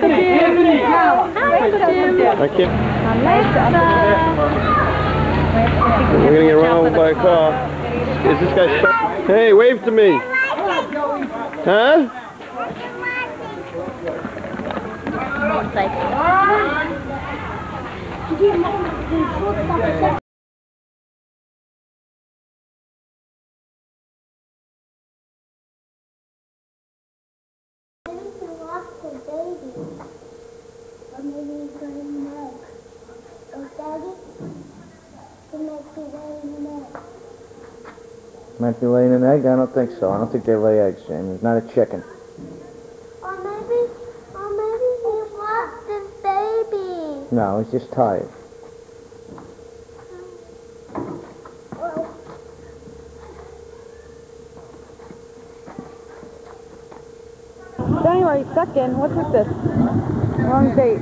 I can't. We're gonna get run over by a car. Is this guy stuck? Hey, wave to me. Huh? Might be laying an egg? I don't think so. I don't think they lay eggs, Jamey. He's not a chicken. Or maybe, or maybe he lost his baby. No, he's just tired. January 2nd. What's with this? Wrong date.